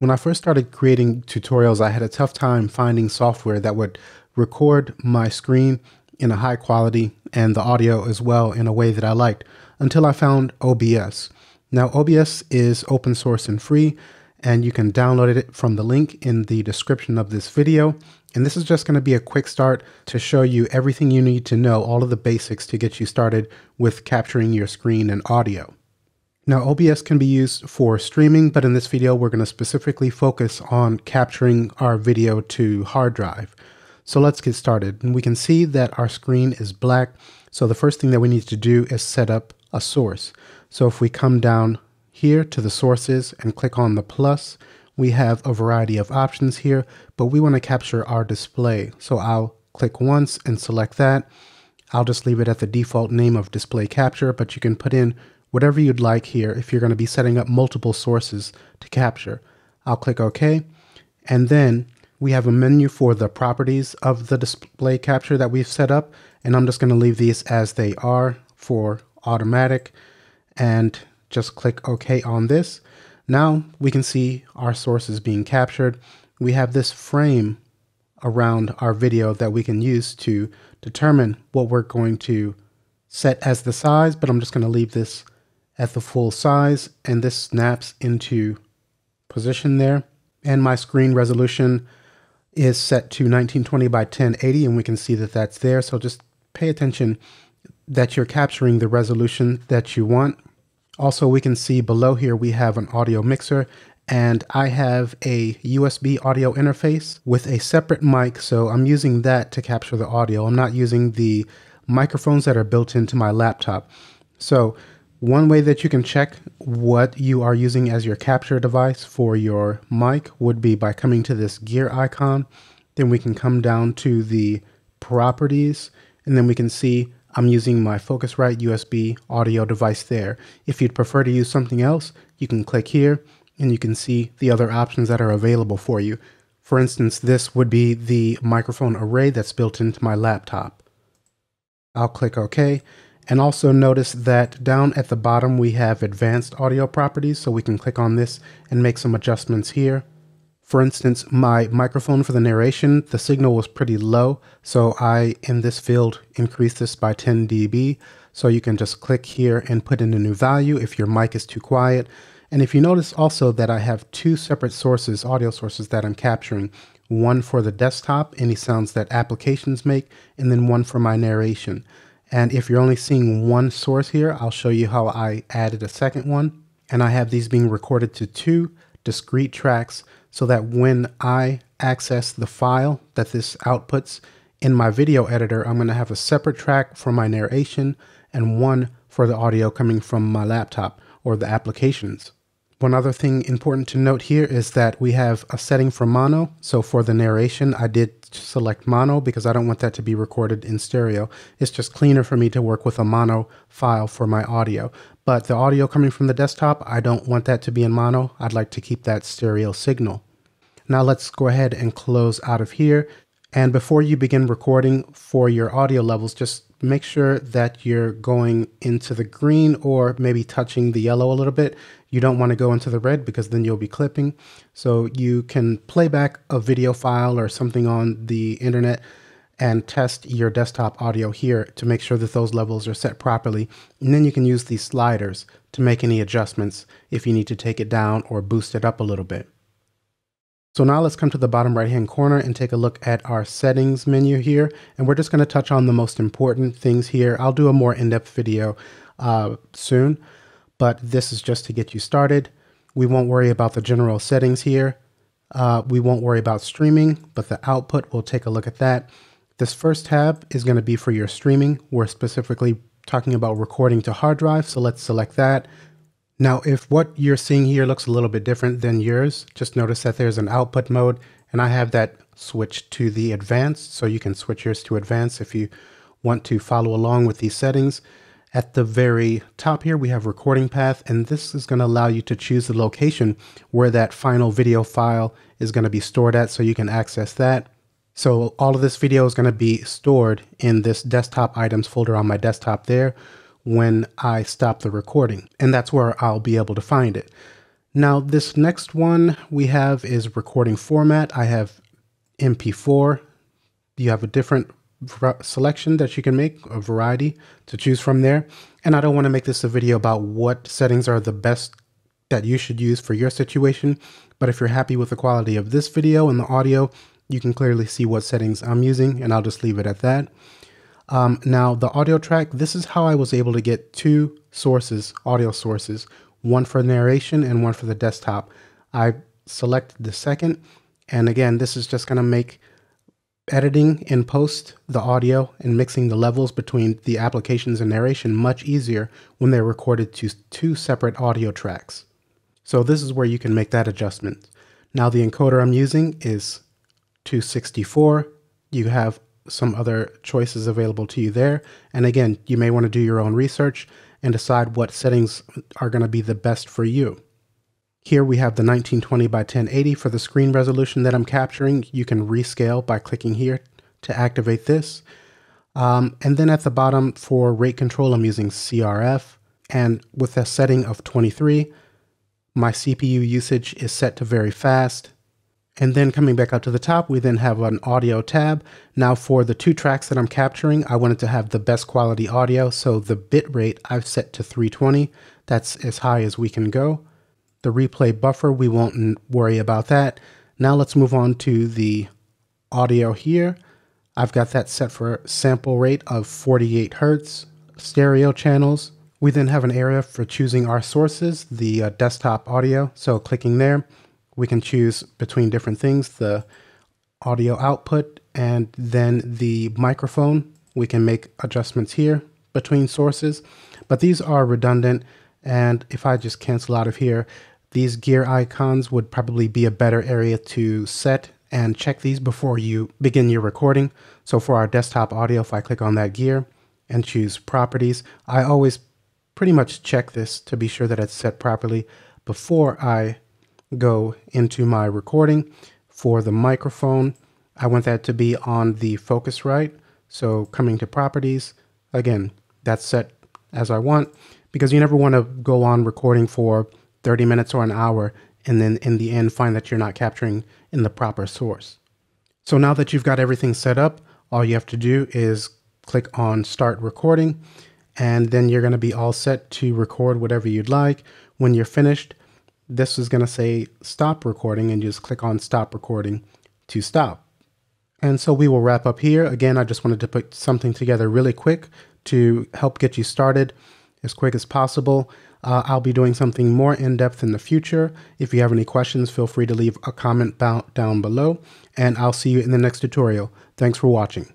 When I first started creating tutorials, I had a tough time finding software that would record my screen in a high quality and the audio as well in a way that I liked until I found OBS. Now, OBS is open source and free, and you can download it from the link in the description of this video. And this is just going to be a quick start to show you everything you need to know, all of the basics to get you started with capturing your screen and audio. Now OBS can be used for streaming, but in this video we're going to specifically focus on capturing our video to hard drive. So let's get started. And we can see that our screen is black. So the first thing that we need to do is set up a source. So if we come down here to the sources and click on the plus, we have a variety of options here, but we want to capture our display. So I'll click once and select that. I'll just leave it at the default name of display capture, but you can put in whatever you'd like here if you're going to be setting up multiple sources to capture. I'll click OK. And then we have a menu for the properties of the display capture that we've set up. And I'm just going to leave these as they are for automatic and just click OK on this. Now we can see our sources being captured. We have this frame around our video that we can use to determine what we're going to set as the size, but I'm just going to leave this at the full size and this snaps into position there. And my screen resolution is set to 1920 by 1080 and we can see that that's there. So just pay attention that you're capturing the resolution that you want. Also, we can see below here we have an audio mixer and I have a USB audio interface with a separate mic. So I'm using that to capture the audio. I'm not using the microphones that are built into my laptop. So one way that you can check what you are using as your capture device for your mic would be by coming to this gear icon. Then we can come down to the properties and then we can see I'm using my Focusrite USB audio device there. If you'd prefer to use something else, you can click here and you can see the other options that are available for you. For instance, this would be the microphone array that's built into my laptop. I'll click OK and also notice that down at the bottom we have advanced audio properties, so we can click on this and make some adjustments here. For instance, my microphone for the narration, the signal was pretty low, so I, in this field, increased this by 10 dB. So you can just click here and put in a new value if your mic is too quiet. And if you notice also that I have two separate sources, audio sources that I'm capturing, one for the desktop, any sounds that applications make, and then one for my narration. And if you're only seeing one source here, I'll show you how I added a second one. And I have these being recorded to two discrete tracks so that when I access the file that this outputs in my video editor, I'm going to have a separate track for my narration and one for the audio coming from my laptop or the applications. One other thing important to note here is that we have a setting for mono. So for the narration, I did select mono because I don't want that to be recorded in stereo. It's just cleaner for me to work with a mono file for my audio. But the audio coming from the desktop, I don't want that to be in mono. I'd like to keep that stereo signal. Now let's go ahead and close out of here. And before you begin recording for your audio levels, just make sure that you're going into the green or maybe touching the yellow a little bit. You don't want to go into the red because then you'll be clipping. So you can play back a video file or something on the internet and test your desktop audio here to make sure that those levels are set properly. And then you can use these sliders to make any adjustments if you need to take it down or boost it up a little bit. So now let's come to the bottom right hand corner and take a look at our settings menu here. And we're just going to touch on the most important things here. I'll do a more in-depth video uh, soon, but this is just to get you started. We won't worry about the general settings here. Uh, we won't worry about streaming, but the output, we'll take a look at that. This first tab is going to be for your streaming. We're specifically talking about recording to hard drive, so let's select that. Now, if what you're seeing here looks a little bit different than yours, just notice that there's an output mode and I have that switched to the advanced. So you can switch yours to advanced if you want to follow along with these settings. At the very top here, we have recording path, and this is going to allow you to choose the location where that final video file is going to be stored at so you can access that. So all of this video is going to be stored in this desktop items folder on my desktop there when I stop the recording, and that's where I'll be able to find it. Now, this next one we have is recording format. I have MP4. You have a different selection that you can make, a variety to choose from there. And I don't want to make this a video about what settings are the best that you should use for your situation. But if you're happy with the quality of this video and the audio, you can clearly see what settings I'm using and I'll just leave it at that. Um, now the audio track, this is how I was able to get two sources, audio sources, one for narration and one for the desktop. I select the second. And again, this is just going to make editing in post the audio and mixing the levels between the applications and narration much easier when they're recorded to two separate audio tracks. So this is where you can make that adjustment. Now the encoder I'm using is 264. You have some other choices available to you there. And again, you may want to do your own research and decide what settings are going to be the best for you. Here we have the 1920 by 1080 for the screen resolution that I'm capturing. You can rescale by clicking here to activate this. Um, and then at the bottom for rate control, I'm using CRF. And with a setting of 23, my CPU usage is set to very fast. And then coming back up to the top, we then have an audio tab. Now for the two tracks that I'm capturing, I wanted to have the best quality audio. So the bit rate I've set to 320. That's as high as we can go. The replay buffer, we won't worry about that. Now let's move on to the audio here. I've got that set for sample rate of 48 Hertz, stereo channels, we then have an area for choosing our sources, the uh, desktop audio. So clicking there, we can choose between different things, the audio output and then the microphone. We can make adjustments here between sources, but these are redundant. And if I just cancel out of here, these gear icons would probably be a better area to set and check these before you begin your recording. So for our desktop audio, if I click on that gear and choose properties, I always pretty much check this to be sure that it's set properly before I go into my recording. For the microphone, I want that to be on the Focusrite. So coming to properties, again, that's set as I want because you never want to go on recording for 30 minutes or an hour and then in the end find that you're not capturing in the proper source. So now that you've got everything set up, all you have to do is click on start recording and then you're going to be all set to record whatever you'd like. When you're finished, this is going to say stop recording and just click on stop recording to stop. And so we will wrap up here. Again, I just wanted to put something together really quick to help get you started as quick as possible. Uh, I'll be doing something more in-depth in the future. If you have any questions, feel free to leave a comment down below, and I'll see you in the next tutorial. Thanks for watching.